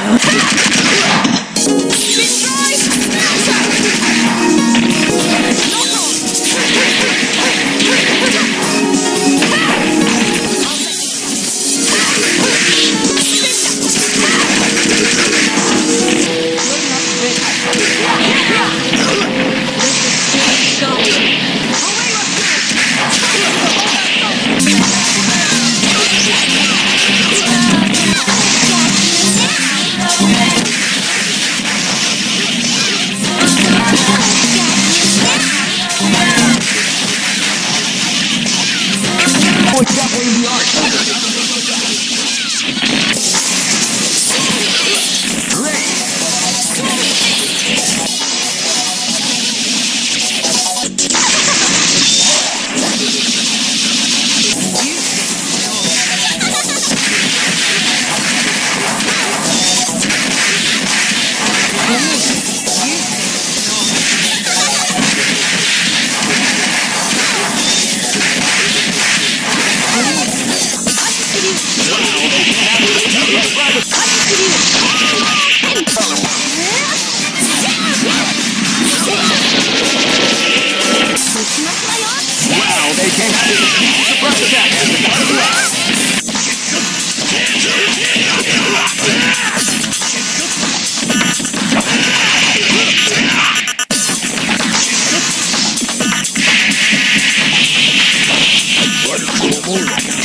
Wow, Wow,